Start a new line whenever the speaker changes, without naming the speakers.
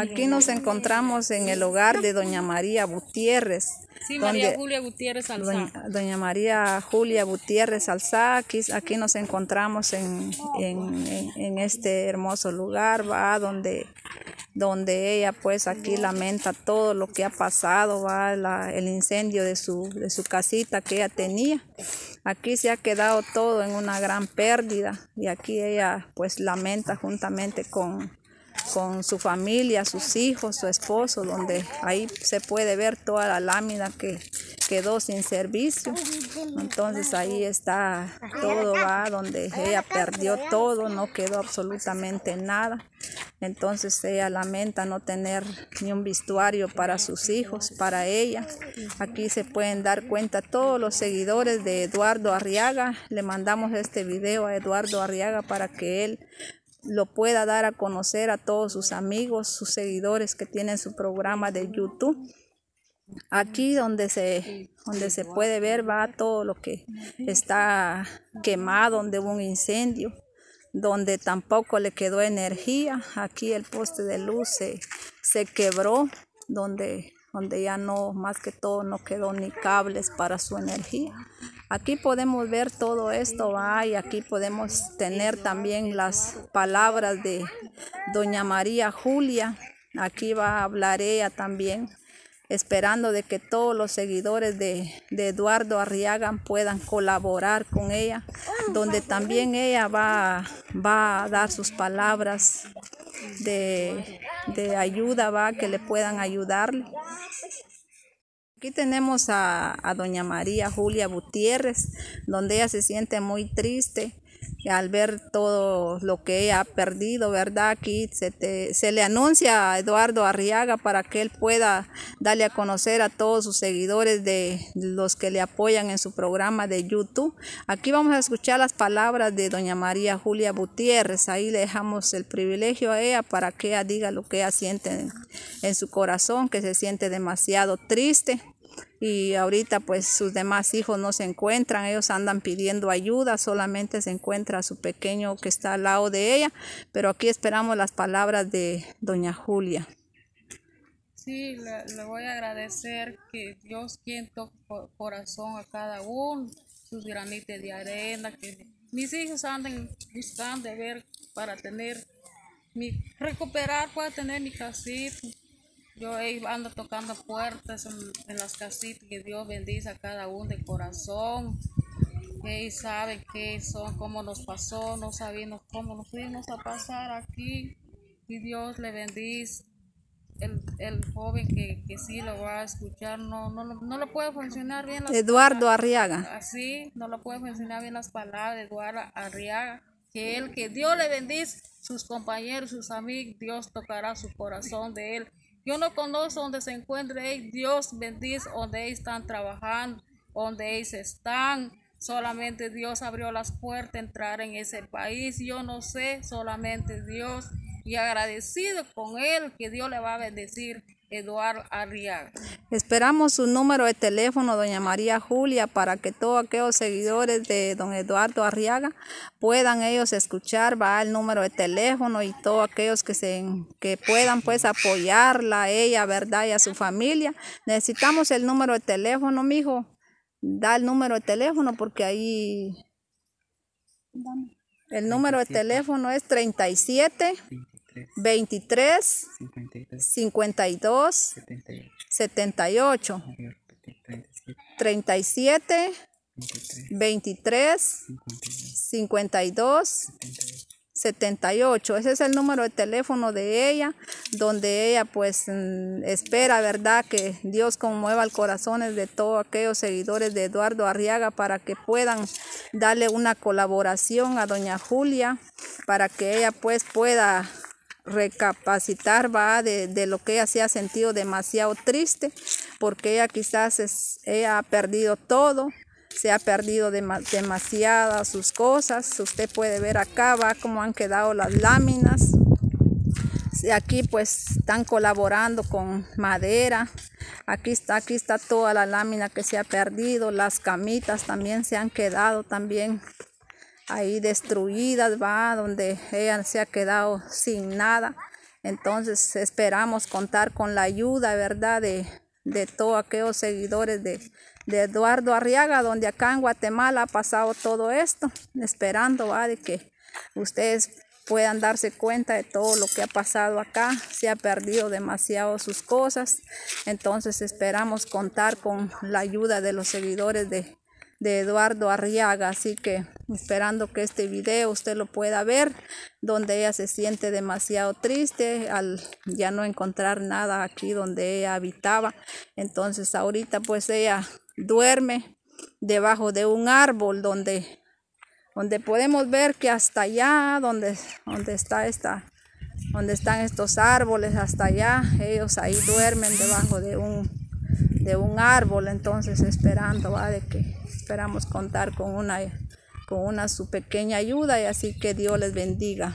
Aquí nos encontramos en el hogar de doña María Gutiérrez.
Sí, María Julia Gutiérrez Alzá.
Doña, doña, María Julia Gutiérrez Alzá, aquí, aquí nos encontramos en, en, en, este hermoso lugar, va, donde, donde ella pues aquí lamenta todo lo que ha pasado, va, la, el incendio de su, de su casita que ella tenía. Aquí se ha quedado todo en una gran pérdida y aquí ella pues lamenta juntamente con, con su familia, sus hijos, su esposo, donde ahí se puede ver toda la lámina que quedó sin servicio. Entonces ahí está todo, va, donde ella perdió todo, no quedó absolutamente nada. Entonces ella lamenta no tener ni un vestuario para sus hijos, para ella. Aquí se pueden dar cuenta todos los seguidores de Eduardo Arriaga. Le mandamos este video a Eduardo Arriaga para que él lo pueda dar a conocer a todos sus amigos, sus seguidores que tienen su programa de YouTube. Aquí donde se, donde se puede ver va todo lo que está quemado, donde hubo un incendio, donde tampoco le quedó energía. Aquí el poste de luz se, se quebró, donde donde ya no, más que todo, no quedó ni cables para su energía. Aquí podemos ver todo esto, ¿va? y aquí podemos tener también las palabras de doña María Julia. Aquí va a hablar ella también, esperando de que todos los seguidores de, de Eduardo Arriaga puedan colaborar con ella, donde también ella va, va a dar sus palabras de, de ayuda, va, que le puedan ayudarle. Aquí tenemos a, a, doña María Julia Gutiérrez, donde ella se siente muy triste al ver todo lo que ella ha perdido, ¿verdad? Aquí se, te, se, le anuncia a Eduardo Arriaga para que él pueda darle a conocer a todos sus seguidores de los que le apoyan en su programa de YouTube. Aquí vamos a escuchar las palabras de doña María Julia Gutiérrez. Ahí le dejamos el privilegio a ella para que ella diga lo que ella siente en, en su corazón, que se siente demasiado triste y ahorita pues sus demás hijos no se encuentran, ellos andan pidiendo ayuda, solamente se encuentra su pequeño que está al lado de ella, pero aquí esperamos las palabras de doña Julia.
Sí, le, voy a agradecer que Dios quien corazón a cada uno, sus granitos de arena, que mis hijos andan buscando ver para tener mi recuperar para tener mi casita yo ando tocando puertas en, las casitas, que Dios bendice a cada uno de corazón. Ellos saben qué son, cómo nos pasó, no sabíamos cómo nos fuimos a pasar aquí. Y Dios le bendice. El, el joven que, que, sí lo va a escuchar no, no, no lo puede funcionar bien.
Las Eduardo Arriaga.
Así, no lo puede funcionar bien las palabras de Eduardo Arriaga. Que él, que Dios le bendice, sus compañeros, sus amigos, Dios tocará su corazón de él yo no conozco dónde se encuentre Dios bendice donde están trabajando, donde ellos están. Solamente Dios abrió las puertas entrar en ese país. Yo no sé, solamente Dios. Y agradecido con Él que Dios le va a bendecir Eduardo Arriaga.
Esperamos su número de teléfono, doña María Julia, para que todos aquellos seguidores de don Eduardo Arriaga puedan ellos escuchar, va el número de teléfono y todos aquellos que, se, que puedan pues apoyarla a ella, ¿verdad? Y a su familia. Necesitamos el número de teléfono, mijo. Da el número de teléfono porque ahí... El número de teléfono es 37 23, 52, 78, 37, 23, 52, 78. Ese es el número de teléfono de ella, donde ella pues mm, espera, ¿verdad? Que Dios conmueva el corazón de todos aquellos seguidores de Eduardo Arriaga para que puedan darle una colaboración a doña Julia, para que ella pues pueda recapacitar va de, de, lo que ella se ha sentido demasiado triste porque ella quizás es, ella ha perdido todo se ha perdido de, demasiadas sus cosas. Usted puede ver acá va cómo han quedado las láminas. Aquí pues están colaborando con madera. Aquí está aquí está toda la lámina que se ha perdido las camitas también se han quedado también ahí destruidas, va, donde ella se ha quedado sin nada. Entonces esperamos contar con la ayuda, ¿verdad? De, de todos aquellos seguidores de, de, Eduardo Arriaga, donde acá en Guatemala ha pasado todo esto, esperando ¿va? de que ustedes puedan darse cuenta de todo lo que ha pasado acá. Se ha perdido demasiado sus cosas. Entonces esperamos contar con la ayuda de los seguidores de, de Eduardo Arriaga. Así que esperando que este video usted lo pueda ver, donde ella se siente demasiado triste al ya no encontrar nada aquí donde ella habitaba. Entonces ahorita pues ella duerme debajo de un árbol donde, donde podemos ver que hasta allá, donde, donde está esta donde están estos árboles hasta allá, ellos ahí duermen debajo de un, de un árbol, entonces esperando, ¿va? de que esperamos contar con una, con una su pequeña ayuda y así que Dios les bendiga.